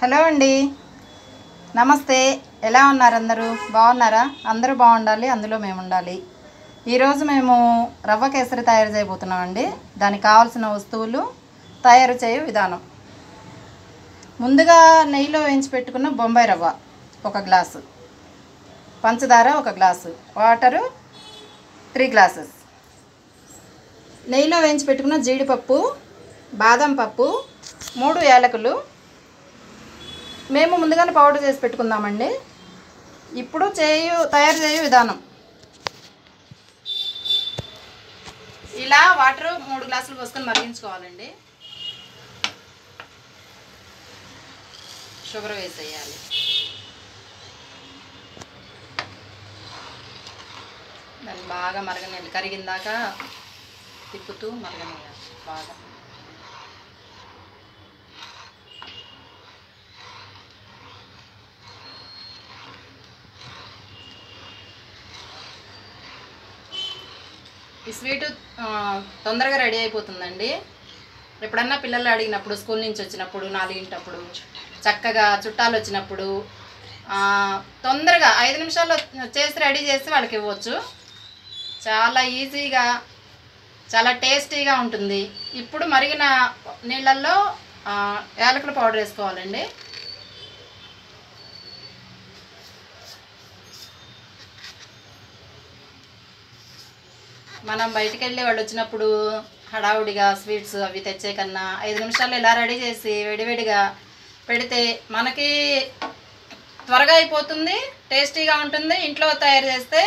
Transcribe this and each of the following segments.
Hello అండి. నమస్తే. ఎలా ఉన్నారు అందరూ? బాగున్నారా? అందరూ బాగుండాలి అందులో మేము ఉండాలి. ఈరోజు మేము రవ్వ కేసరి తయారు చేయబోతున్నామండి. దానికి కావాల్సిన వస్తువులు తయారు చేయు విధానం. ముందుగా నెయ్యిలో వేయించి పెట్టుకున్న బొంబాయి రవ్వ ఒక గ్లాసు. పంచదార ఒక గ్లాసు. Water three glasses. నెయ్యిలో వేయించి పెట్టుకున్న జీడిపప్పు బాదం పప్పు మూడు యాలకులు. మేము ముందుగానే పౌడర్ చేసి పెట్టుకుందామండి. ఇప్పుడు చేయు తయారు చేయు విధానం. ఇలా వాటర్ మూడు గ్లాసులు పోసుకొని మరిగించుకోవాలండి. షుగర్ వేసేయాలి. దాన్ని బాగా మరగనేయాలి. కరిగిందాక తిప్పుతూ మరగనేయాలి. బాగా. ఈ స్వీటు తొందరగా రెడీ అయిపోతుందండి. ఎప్పుడన్నా పిల్లలు అడిగినప్పుడు స్కూల్ నుంచి వచ్చినప్పుడు నాలుగింటప్పుడు చక్కగా చుట్టాలు వచ్చినప్పుడు తొందరగా ఐదు నిమిషాల్లో చేసి రెడీ చేసి వాళ్ళకి ఇవ్వచ్చు. చాలా ఈజీగా చాలా టేస్టీగా ఉంటుంది. ఇప్పుడు మరిగిన నీళ్ళల్లో యాలకుల పౌడర్ వేసుకోవాలండి. మనం బయటికి వెళ్ళి వాళ్ళు వచ్చినప్పుడు హడావుడిగా స్వీట్స్ అవి తెచ్చే కన్నా ఐదు నిమిషాల్లో ఇలా రెడీ చేసి వేడివేడిగా పెడితే మనకి త్వరగా అయిపోతుంది టేస్టీగా ఉంటుంది ఇంట్లో తయారు చేస్తే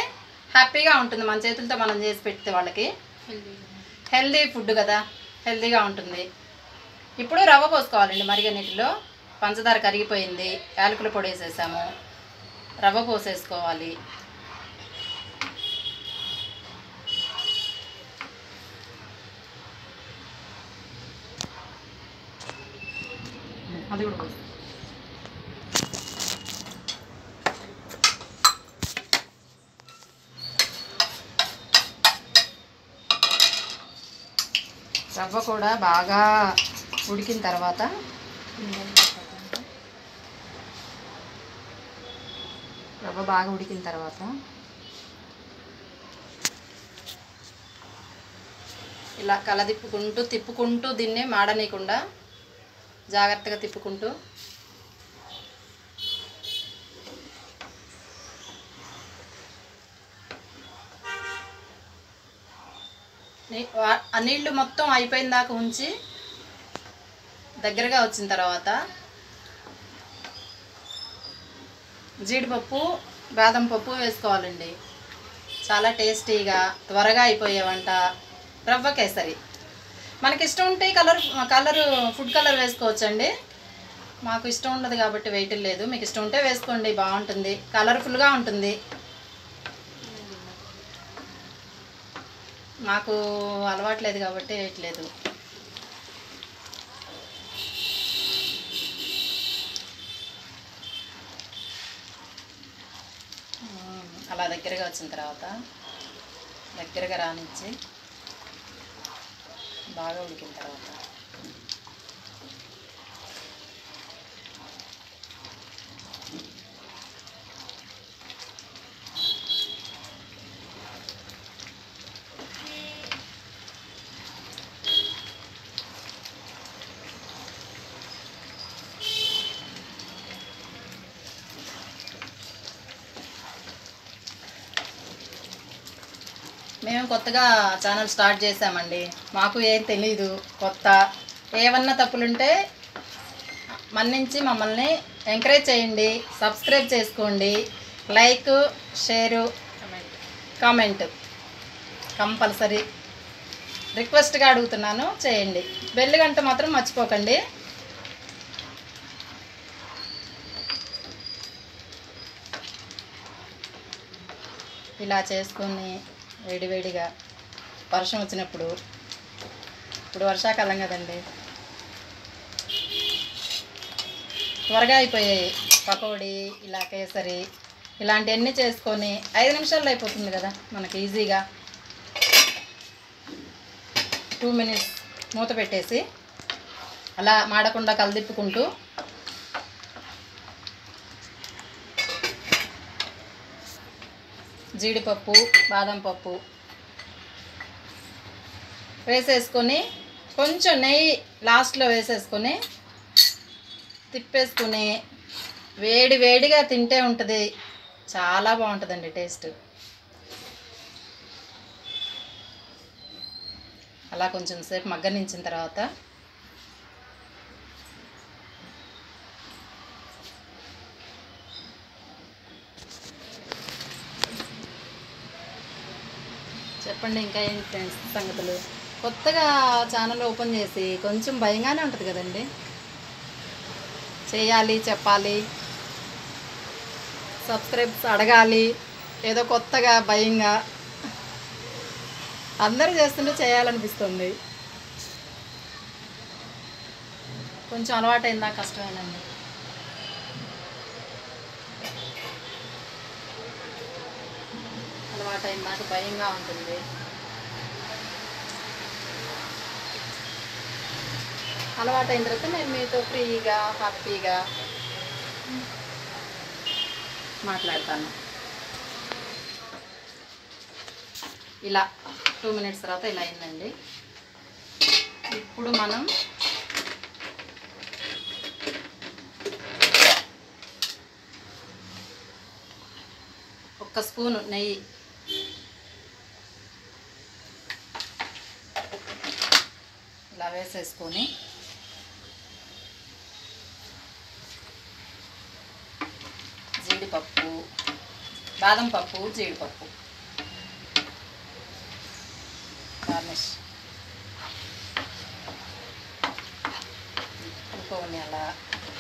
హ్యాపీగా ఉంటుంది. మన చేతులతో మనం చేసి పెడితే వాళ్ళకి హెల్దీ ఫుడ్ కదా హెల్దీగా ఉంటుంది. ఇప్పుడు రవ్వ పోసుకోవాలండి మరిగ నీటిలో. పంచదార కరిగిపోయింది యాలకుల పొడి వేసేసాము. రవ్వ పోసేసుకోవాలి. అది కూడా రవ్వ కూడా బాగా ఉడికిన తర్వాత రవ్వ బాగా ఉడికిన తర్వాత ఇలా కలదిప్పుకుంటూ తిప్పుకుంటూ దీన్నే మాడనీయకుండా జాగ్రత్తగా తిప్పుకుంటూ. నీ- వా- ఆ నీళ్ళు మొత్తం అయిపోయిన దాకా ఉంచి దగ్గరగా వచ్చిన తర్వాత జీడిపప్పు బాదం పప్పు వేసుకోవాలండి. చాలా టేస్టీగా త్వరగా అయిపోయే వంట రవ్వ కేసరి. మనకి ఇష్టం ఉంటే కలర్ కలర్ ఫుడ్ కలర్ వేసుకోవచ్చండి. మాకు ఇష్టం ఉండదు కాబట్టి వెయిట్ లేదు. మీకు ఇష్టం ఉంటే వేసుకోండి బాగుంటుంది. కలర్ఫుల్గా ఉంటుంది. మాకు అలవాట్లేదు కాబట్టి వేయట్లేదు లేదు. అలా దగ్గరగా వచ్చిన తర్వాత దగ్గరగా రానిచ్చి బాగా ఉడికిన తర్వాత మేము కొత్తగా ఛానల్ స్టార్ట్ చేసామండి మాకు ఏం తెలీదు కొత్త. ఏమన్నా తప్పులుంటే మన్నించి మమ్మల్ని ఎంకరేజ్ చేయండి సబ్స్క్రైబ్ చేసుకోండి. లైక్ షేరు కామెంట్ కంపల్సరీ రిక్వెస్ట్గా అడుగుతున్నాను చేయండి. బెల్ గంట మాత్రం మర్చిపోకండి. ఇలా చేసుకొని వేడివేడిగా వర్షం వచ్చినప్పుడు. ఇప్పుడు వర్షాకాలం కదండి. త్వరగా అయిపోయాయి పకోడీ ఇలా కేసరి ఇలాంటివన్నీ చేసుకొని ఐదు నిమిషాల్లో అయిపోతుంది కదా మనకి ఈజీగా. టూ మినిట్స్ మూత పెట్టేసి అలా మాడకుండా కలదిప్పుకుంటూ జీడిపప్పు బాదం పప్పు వేసేసుకొని కొంచెం నెయ్యి లాస్ట్లో వేసేసుకొని తిప్పేసుకుని వేడి వేడిగా తింటే ఉంటుంది. చాలా బాగుంటుందండి టేస్ట్. అలా కొంచెం సేపు మగ్గనించిన తర్వాత చెప్పండి ఇంకా ఏంటి ఫ్రెండ్స్ సంగతులు? కొత్తగా ఛానల్ ఓపెన్ చేసి కొంచెం భయంగానే ఉంటుంది కదండి. చేయాలి చెప్పాలి. సబ్స్క్రైబ్స్ అడగాలి. ఏదో కొత్తగా భయంగా. అందరూ చేస్తుంటే చేయాలనిపిస్తుంది. కొంచెం అలవాటైందా? కష్టమేనండి. అలవాటైంది నాకు భయంగా ఉంటుంది. అలవాటైన తర్వాత నేను మీతో ఫ్రీగా హ్యాపీగా మాట్లాడతాను. ఇలా టూ మినిట్స్ తర్వాత ఇలా అయిందండి. ఇప్పుడు మనం ఒక్క స్పూను నెయ్యి ఇలా వేసేసుకొని జీడిపప్పు బాదం పప్పు జీడిపప్పు. గార్నిష్ ఇంకోని అలా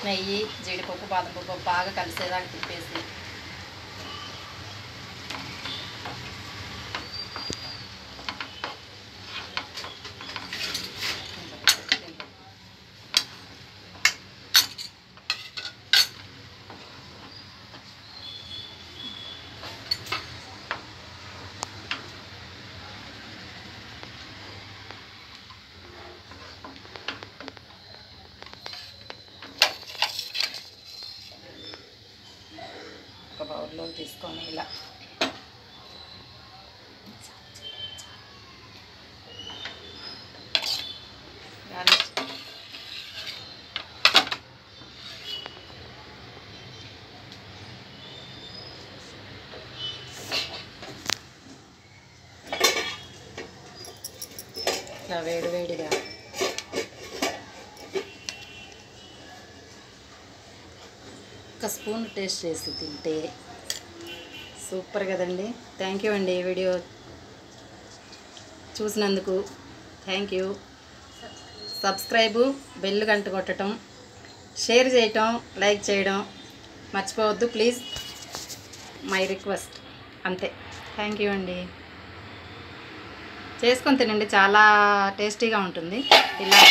నెయ్యి జీడిపప్పు బాదం పప్పు బాగా కలిసేదానికి తిప్పేసి ఒక బౌల్లో తీసుకొని ఇలా గార్నిష్ ఇలా వేడి వేడిగా ఒక స్పూన్ టేస్ట్ చేసి తింటే సూపర్ కదండి. థ్యాంక్ యూ అండి ఈ వీడియో చూసినందుకు. థ్యాంక్ యూ సబ్స్క్రైబు బెల్ గంట కొట్టడం షేర్ చేయటం లైక్ చేయడం మర్చిపోవద్దు. ప్లీజ్ మై రిక్వెస్ట్ అంతే. థ్యాంక్ యూ అండి. చేసుకొని తినండి. చాలా టేస్టీగా ఉంటుంది. ఇలా.